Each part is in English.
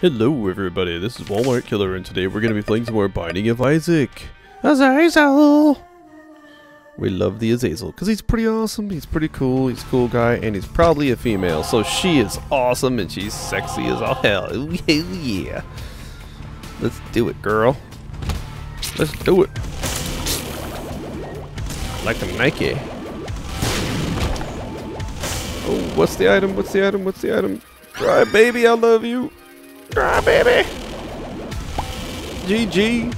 Hello everybody, this is Walmart Killer and today we're going to be playing some more Binding of Isaac. Azazel! We love the Azazel because he's pretty awesome, he's pretty cool, he's a cool guy, and he's probably a female. So she is awesome and she's sexy as all hell. Ooh, yeah. Let's do it, girl. Let's do it. Like a Nike. Oh, what's the item? What's the item? What's the item? Cry, baby, I love you. Cry, baby. GG.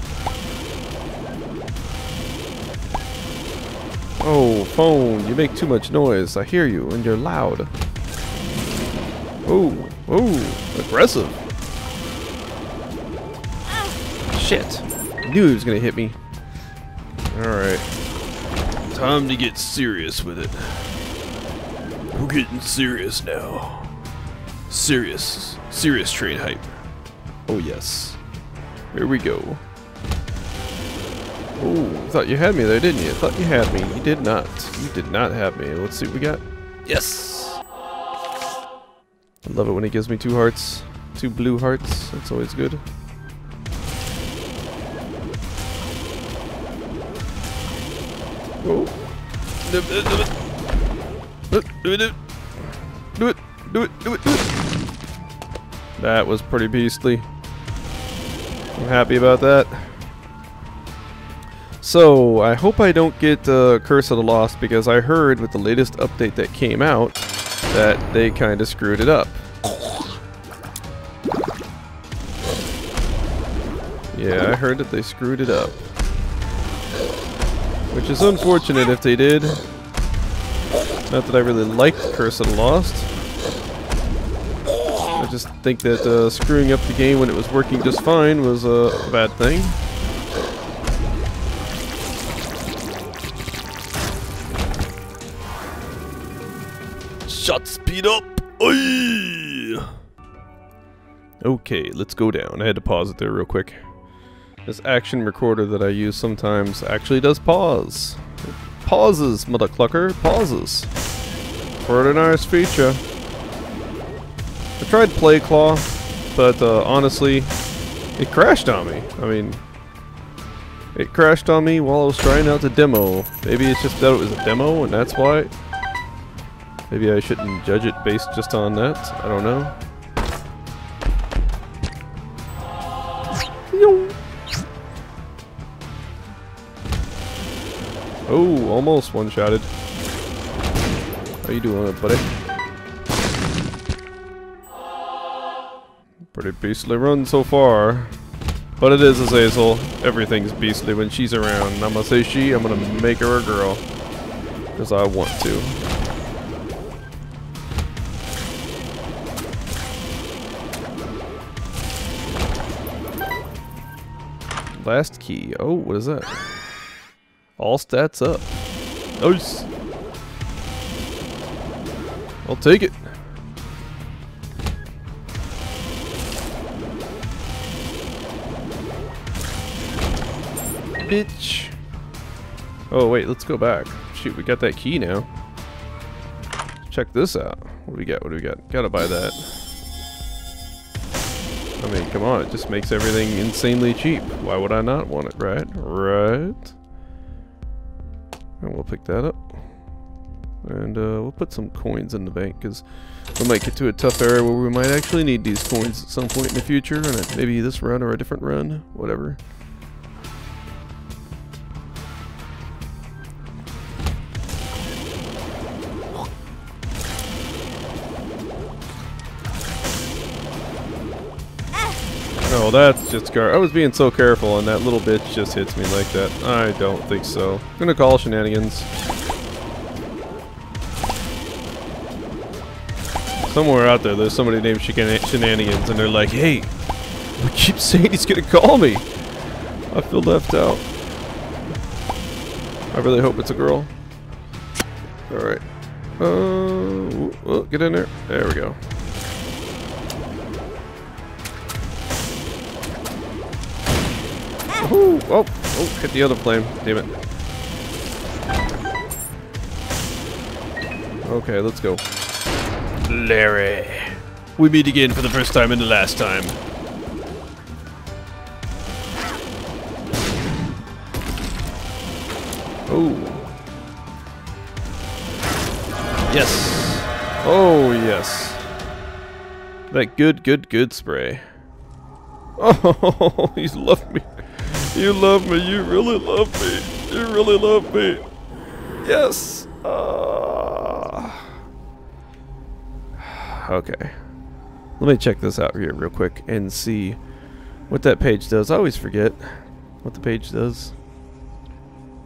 Oh, phone, you make too much noise. I hear you, and you're loud. Oh, oh, aggressive. Shit. I knew he was gonna hit me. Alright. Time to get serious with it. We're getting serious now. Serious. Serious train hype. Oh yes. Here we go. Oh, thought you had me there, didn't you? Thought you had me. You did not. You did not have me. Let's see what we got. Yes! I love it when he gives me two hearts. Two blue hearts. That's always good. Oh. Do it, do it. Do it, do it. Do it, That was pretty beastly. I'm happy about that. So, I hope I don't get uh, Curse of the Lost because I heard with the latest update that came out that they kind of screwed it up. Yeah, I heard that they screwed it up. Which is unfortunate if they did. Not that I really liked Curse of the Lost. Just think that uh, screwing up the game when it was working just fine was a bad thing. Shot speed up! Oy! Okay, let's go down. I had to pause it there real quick. This action recorder that I use sometimes actually does pause. It pauses, mother clucker, pauses. Pretty nice feature. Tried PlayClaw, but uh, honestly, it crashed on me. I mean, it crashed on me while I was trying out the demo. Maybe it's just that it was a demo and that's why. Maybe I shouldn't judge it based just on that. I don't know. Oh, almost one-shotted. How you doing, buddy? Pretty beastly run so far. But it is Azazel. Everything's beastly when she's around. I'm gonna say she, I'm gonna make her a girl. Because I want to. Last key. Oh, what is that? All stats up. Nice. I'll take it. Bitch. Oh, wait, let's go back. Shoot, we got that key now. Check this out. What do we got? What do we got? Gotta buy that. I mean, come on, it just makes everything insanely cheap. Why would I not want it, right? Right? And we'll pick that up. And uh, we'll put some coins in the bank, because we might get to a tough area where we might actually need these coins at some point in the future, and maybe this run or a different run, whatever. Oh, that's just gar- I was being so careful and that little bitch just hits me like that. I don't think so. I'm gonna call shenanigans. Somewhere out there, there's somebody named Shenanigans and they're like, Hey, we keep saying he's gonna call me. I feel left out. I really hope it's a girl. Alright. Uh, oh, get in there. There we go. Oh, oh, hit the other plane. Damn it. Okay, let's go. Larry. We meet again for the first time and the last time. Oh. Yes. Oh, yes. That good, good, good spray. Oh, he's left me. You love me. You really love me. You really love me. Yes. Uh... Okay. Let me check this out here real quick and see what that page does. I always forget what the page does.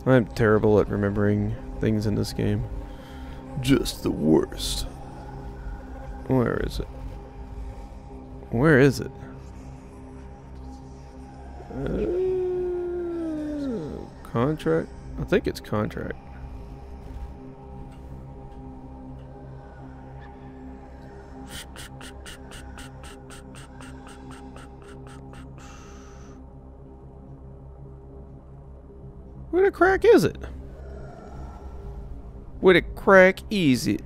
I'm terrible at remembering things in this game. Just the worst. Where is it? Where is it? Uh, contract? I think it's contract. Where the crack is it? Where the crack is it?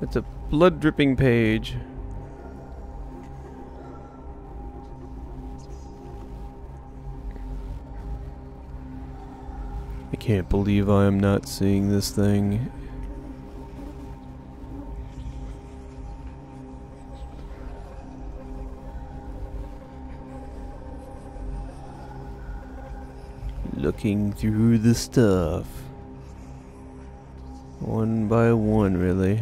It's a blood dripping page. Can't believe I am not seeing this thing. Looking through the stuff. One by one, really.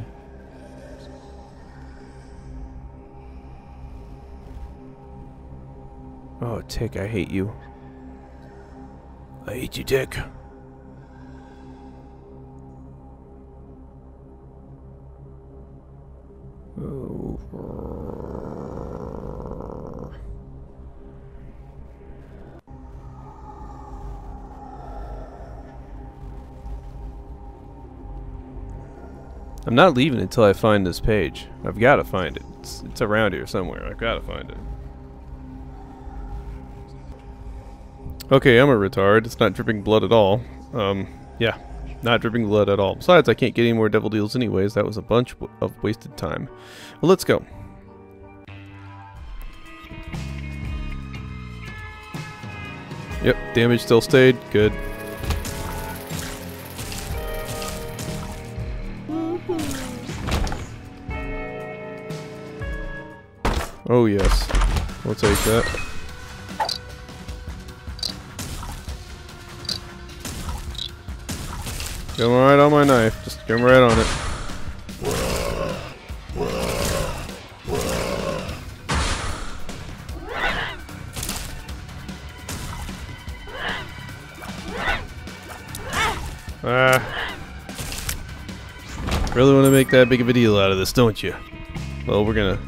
Oh, Tick, I hate you. I hate you, Tick. I'm not leaving until I find this page. I've got to find it. It's, it's around here somewhere. I've got to find it. Okay, I'm a retard. It's not dripping blood at all. Um, yeah, not dripping blood at all. Besides, I can't get any more devil deals anyways. That was a bunch of wasted time. Well, let's go. Yep, damage still stayed. Good. Oh yes. We'll take that. Come right on my knife. Just come right on it. Ah. Really want to make that big of a deal out of this, don't you? Well, we're gonna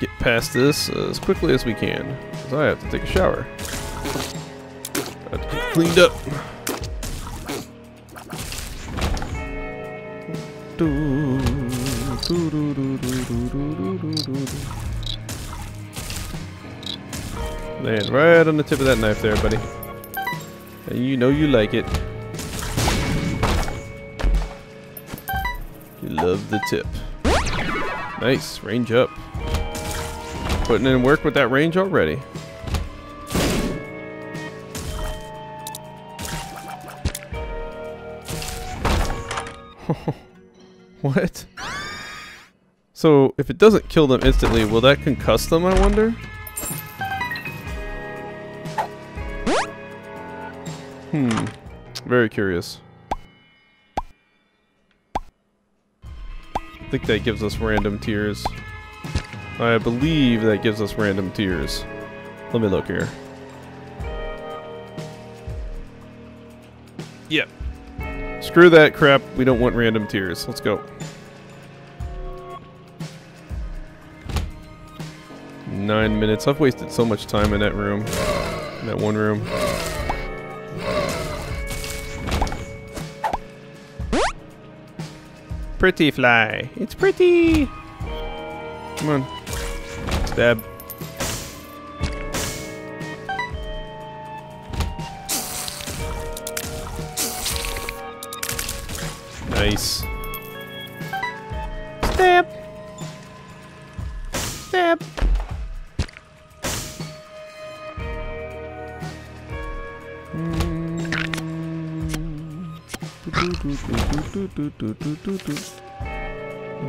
get past this as quickly as we can. Because I have to take a shower. Have to get cleaned up. Land right on the tip of that knife there, buddy. And you know you like it. You love the tip. Nice, range up. Putting in work with that range already. what? So, if it doesn't kill them instantly, will that concuss them, I wonder? Hmm. Very curious. I think that gives us random tears. I believe that gives us random tears. Let me look here. Yep. Screw that crap. We don't want random tears. Let's go. Nine minutes. I've wasted so much time in that room. In that one room. Pretty fly. It's pretty. Come on. Stab. Nice. Stab. Stab. Mm.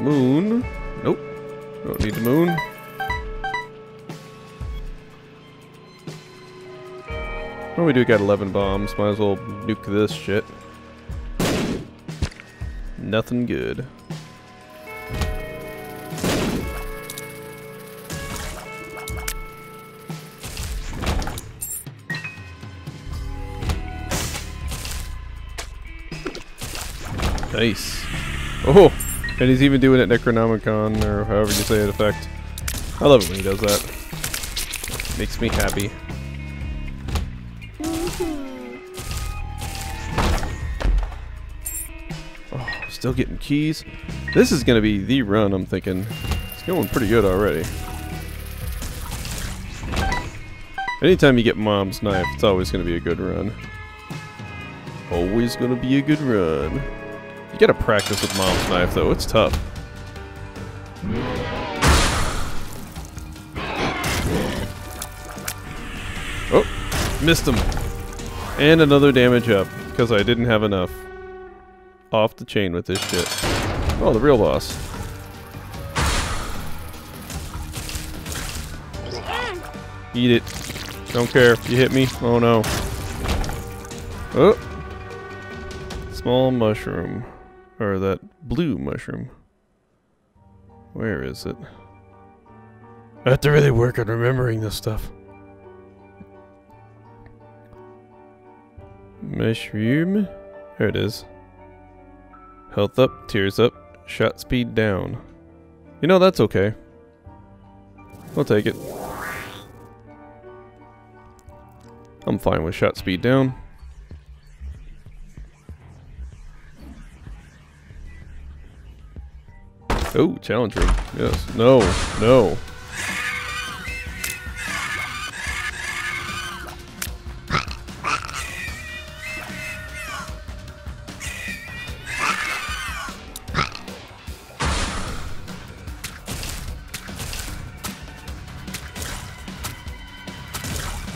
Moon. Nope. Don't need the moon. Well, we do got 11 bombs. Might as well nuke this shit. Nothing good. Nice. Oh, and he's even doing it Necronomicon, or however you say it, effect. I love it when he does that. Makes me happy. Still getting keys. This is going to be the run, I'm thinking. It's going pretty good already. Anytime you get Mom's Knife, it's always going to be a good run. Always going to be a good run. You gotta practice with Mom's Knife, though. It's tough. Oh, missed him. And another damage up, because I didn't have enough. Off the chain with this shit. Oh, the real boss. Eat it. Don't care. You hit me. Oh no. Oh. Small mushroom. Or that blue mushroom. Where is it? I have to really work on remembering this stuff. Mushroom? There it is. Health up, tears up, shot speed down. You know, that's okay. I'll take it. I'm fine with shot speed down. Oh, challenge room. Yes. No. No.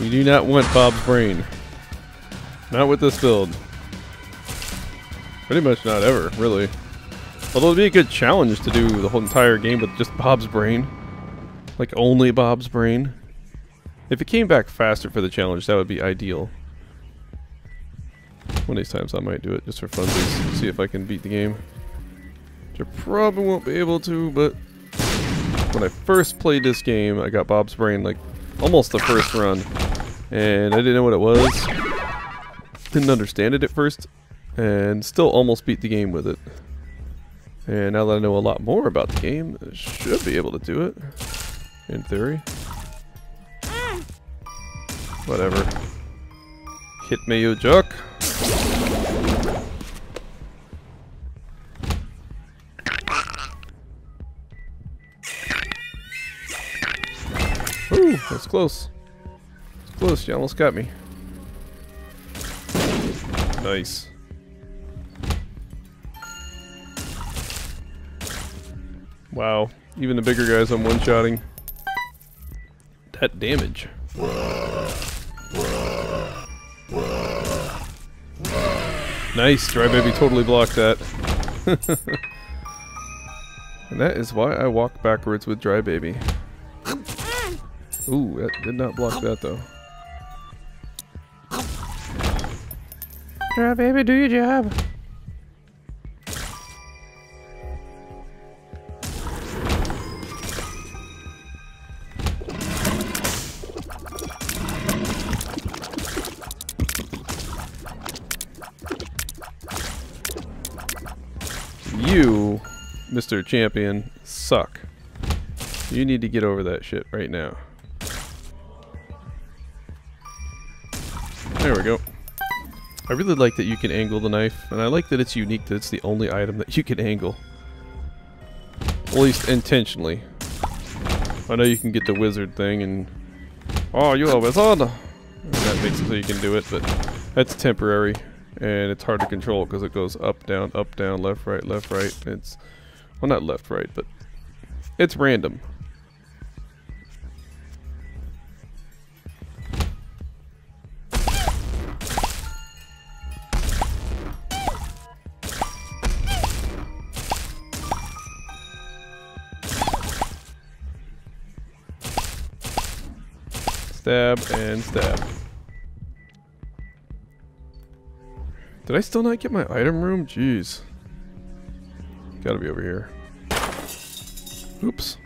You do not want Bob's brain. Not with this build. Pretty much not ever, really. Although it'd be a good challenge to do the whole entire game with just Bob's brain. Like only Bob's brain. If it came back faster for the challenge, that would be ideal. One of these times I might do it just for funsies. See if I can beat the game. Which I probably won't be able to, but... When I first played this game, I got Bob's brain like almost the first run. And I didn't know what it was. Didn't understand it at first. And still almost beat the game with it. And now that I know a lot more about the game, I should be able to do it. In theory. Whatever. Hit me, you jock. Ooh, that's close. It's close, you almost got me. Nice. Wow, even the bigger guys I'm one-shotting. That damage. Nice, Dry Baby totally blocked that. and that is why I walk backwards with Dry Baby. Ooh, that did not block that though. Dry Baby, do your job. You, Mr. Champion, suck. You need to get over that shit right now. There we go. I really like that you can angle the knife, and I like that it's unique that it's the only item that you can angle. At least intentionally. I know you can get the wizard thing and... Oh, you're a wizard! That makes it so you can do it, but that's temporary. And it's hard to control because it goes up, down, up, down, left, right, left, right. It's... Well, not left, right, but... It's random. And stab. Did I still not get my item room? Jeez. Gotta be over here. Oops.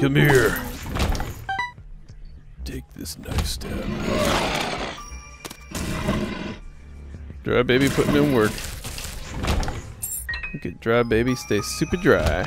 Come here. Take this knife stab. Dry baby putting in work. At dry baby stay super dry.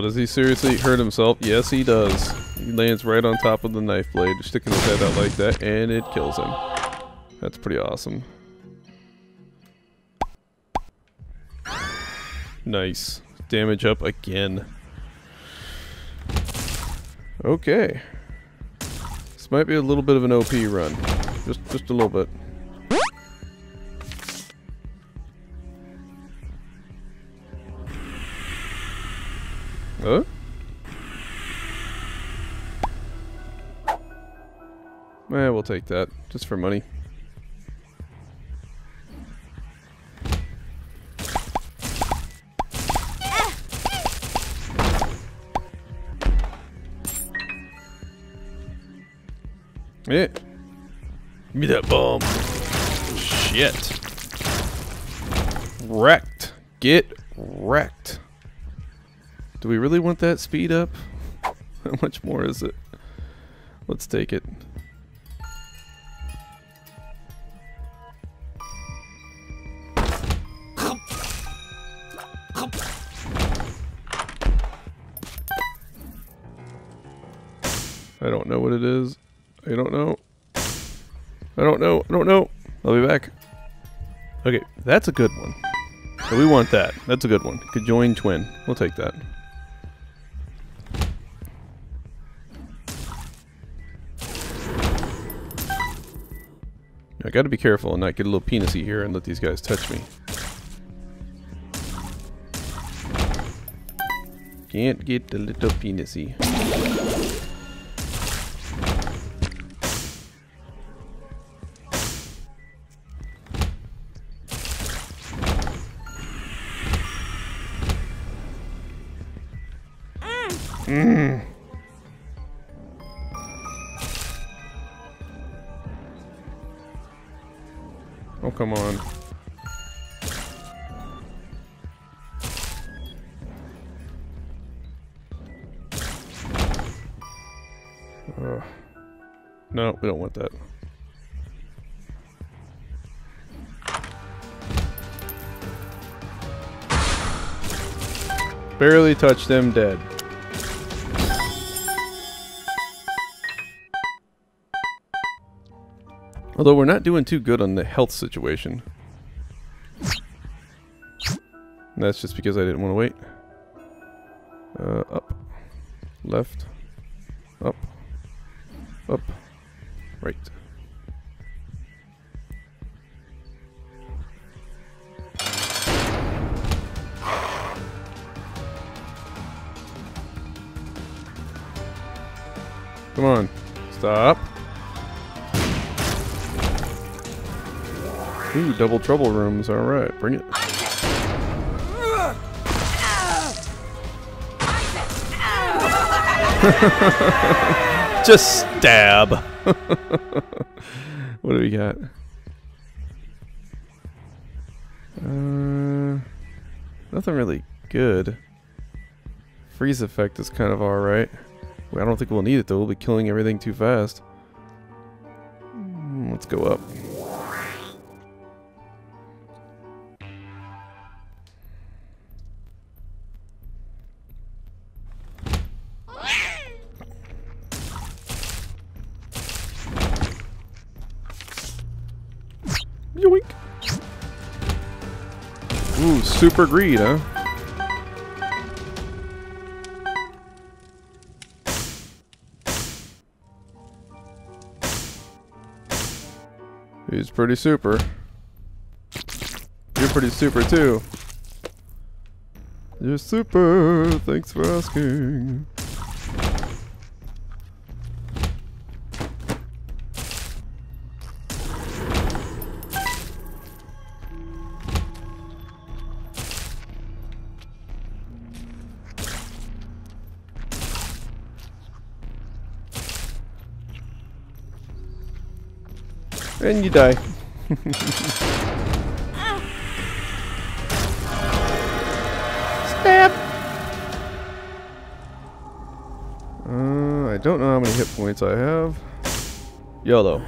Does he seriously hurt himself? Yes, he does. He lands right on top of the knife blade, sticking his head out like that, and it kills him. That's pretty awesome. Nice. Damage up again. Okay. This might be a little bit of an OP run. Just just a little bit. Huh? Eh, we'll take that. Just for money. Yeah. Give me that bomb. Shit. Wrecked. Get we really want that speed up? How much more is it? Let's take it. I don't know what it is. I don't know. I don't know. I don't know. I'll be back. Okay, that's a good one. So we want that. That's a good one. Could join twin. We'll take that. I gotta be careful and not get a little penisy here and let these guys touch me. Can't get a little penisy. Barely touched them dead. Although we're not doing too good on the health situation. And that's just because I didn't want to wait. Uh, up. Left. Up. Up. Right. Come on. Stop. Ooh, double trouble rooms. Alright, bring it. Just stab. what do we got? Uh, nothing really good. Freeze effect is kind of alright. I don't think we'll need it though. We'll be killing everything too fast. Hmm, let's go up. Yoink. Ooh, super greed, huh? Pretty super. You're pretty super too. You're super. Thanks for asking. And you die. Stab! Uh, I don't know how many hit points I have. YOLO.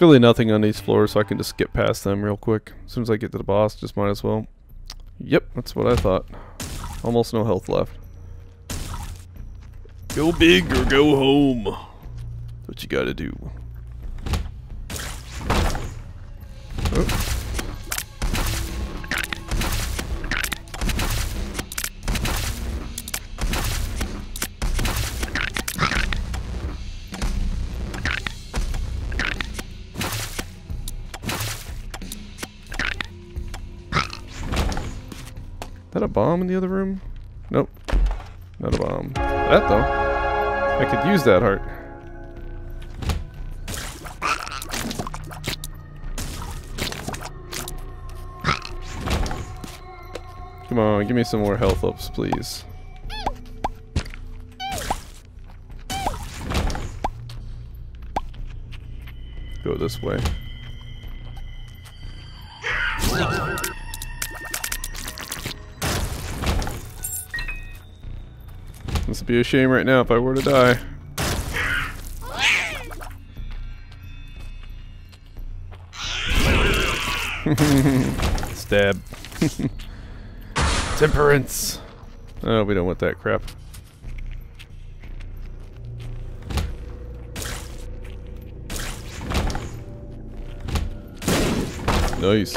Really nothing on these floors, so I can just skip past them real quick. As soon as I get to the boss, just might as well. Yep, that's what I thought. Almost no health left. Go big or go home. That's what you gotta do. Oh. that a bomb in the other room? Nope. Not a bomb. That though. I could use that heart. Come on, give me some more health ups, please. Go this way. Be a shame right now if I were to die. Stab. Temperance. Oh, we don't want that crap. Nice.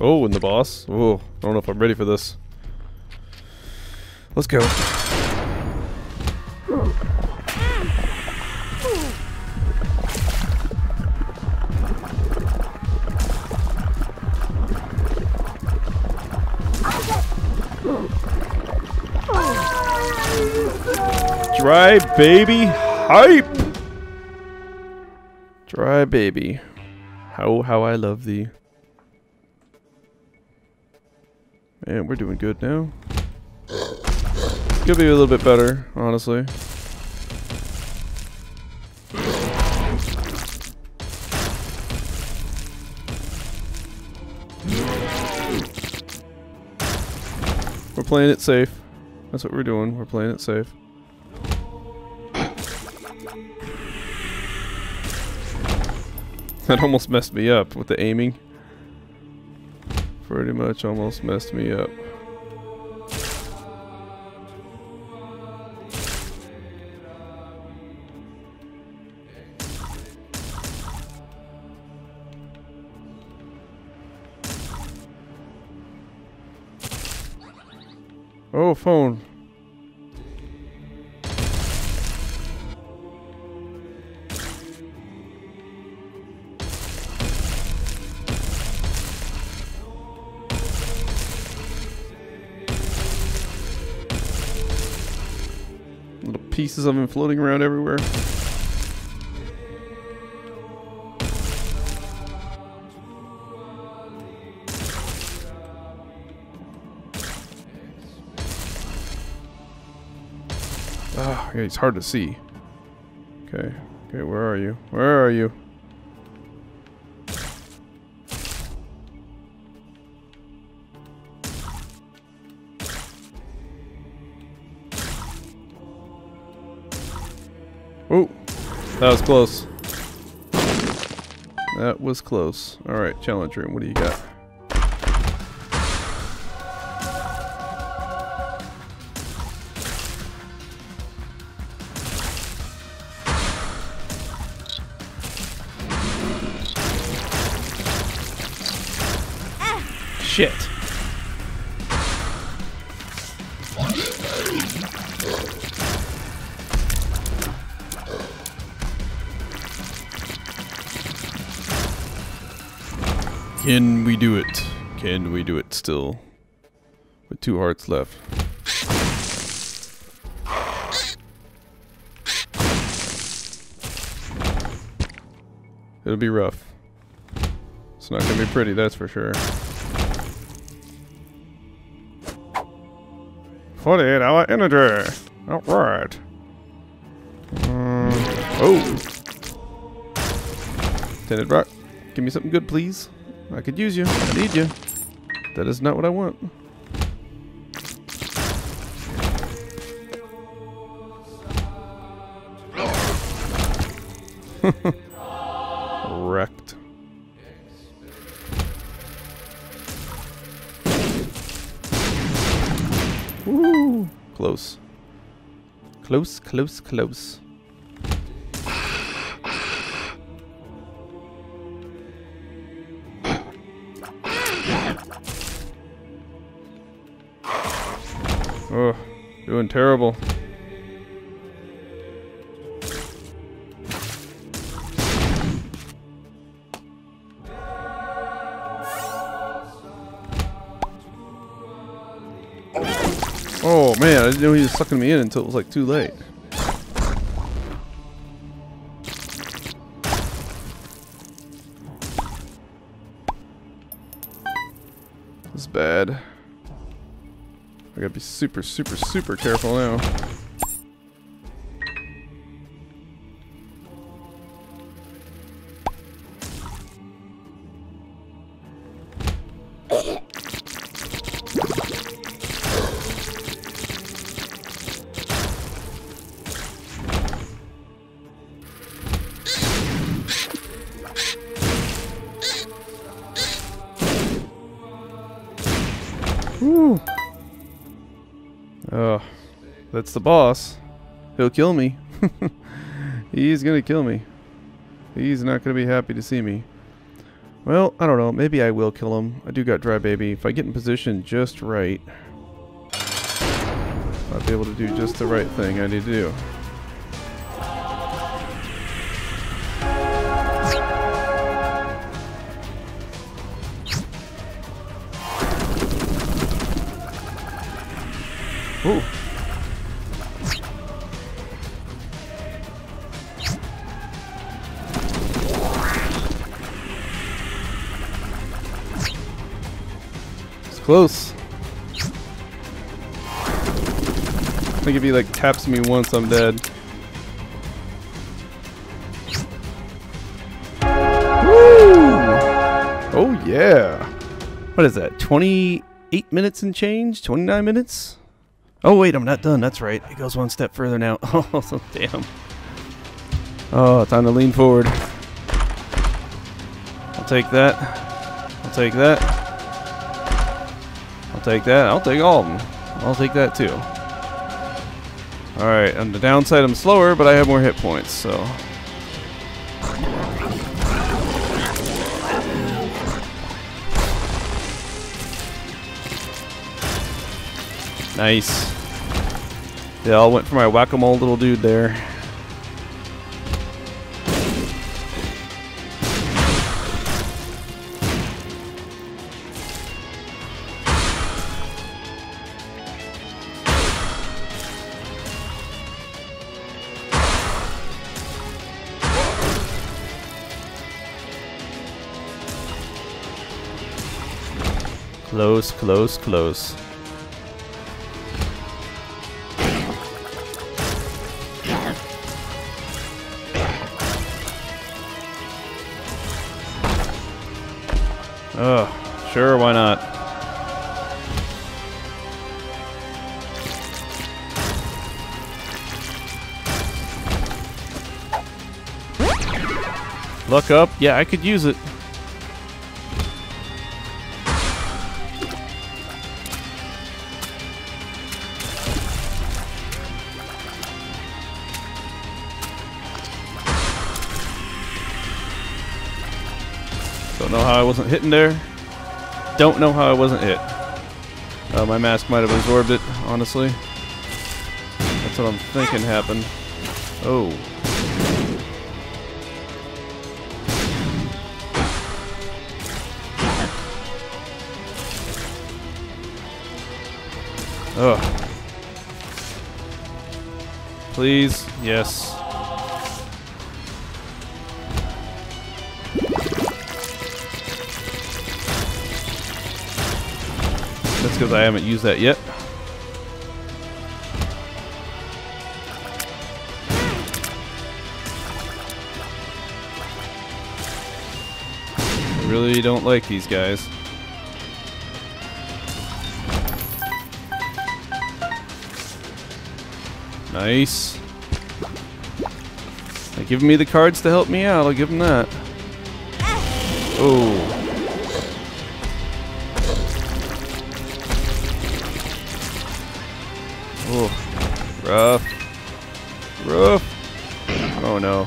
Oh, and the boss. Oh, I don't know if I'm ready for this. Let's go. Dry baby hype. Dry baby. How how I love thee. And we're doing good now. Could be a little bit better, honestly. We're playing it safe. That's what we're doing. We're playing it safe. That almost messed me up with the aiming. Pretty much almost messed me up. Oh, phone. Pieces of him floating around everywhere. Ah, yeah, he's hard to see. Okay. Okay, where are you? Where are you? That was close. That was close. Alright, challenge room, what do you got? Shit. Can we do it? Can we do it still? With two hearts left. It'll be rough. It's not gonna be pretty, that's for sure. 48 hour energy! Alright. Um, oh! Tinted rock. Give me something good, please. I could use you. I need you. That is not what I want. Wrecked. Woo! Close. Close, close, close. Doing terrible. Oh man, I didn't know he was sucking me in until it was like too late. Is bad. I gotta be super, super, super careful now. That's the boss. He'll kill me. He's gonna kill me. He's not gonna be happy to see me. Well, I don't know. Maybe I will kill him. I do got Dry Baby. If I get in position just right, I'll be able to do just the right thing I need to do. Close. I think if he like taps me once, I'm dead. Woo! Oh yeah. What is that? 28 minutes and change? 29 minutes? Oh wait, I'm not done. That's right. It goes one step further now. Oh, so damn. Oh, time to lean forward. I'll take that. I'll take that. Take that. I'll take all of them. I'll take that too. Alright, on the downside I'm slower, but I have more hit points, so... Nice. They all went for my whack-a-mole little dude there. Close, close, close. Ugh, sure, why not? Look up? Yeah, I could use it. hitting there. Don't know how I wasn't hit. Uh, my mask might have absorbed it, honestly. That's what I'm thinking happened. Oh. Ugh. Please, yes. Because I haven't used that yet. I really don't like these guys. Nice. They're giving me the cards to help me out. I'll give them that. Oh. Oh. Rough. Rough. Oh no.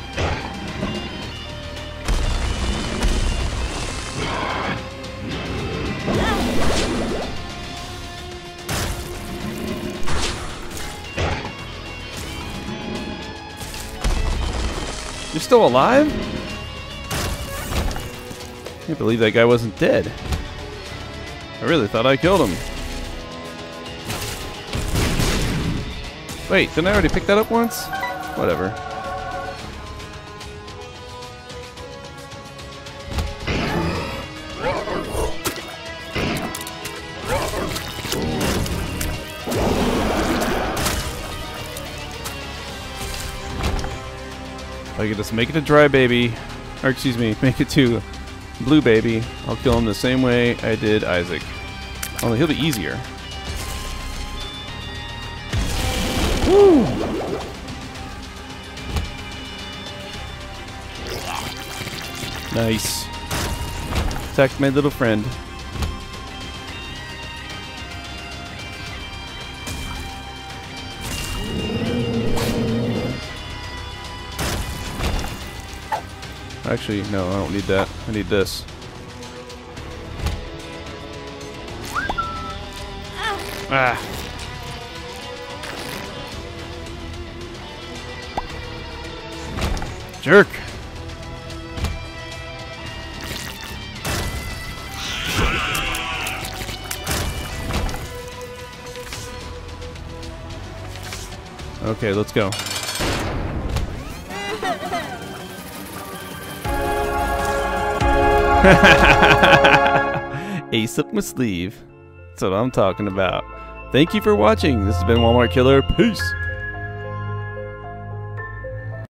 You're still alive? Can't believe that guy wasn't dead. I really thought I killed him. Wait, didn't I already pick that up once? Whatever. I could just make it a dry baby, or excuse me, make it to blue baby, I'll kill him the same way I did Isaac. Only he'll be easier. Nice. Attack my little friend. Actually, no, I don't need that. I need this. Ah. Jerk. Okay, let's go. Ace up my sleeve. That's what I'm talking about. Thank you for watching. This has been Walmart Killer. Peace.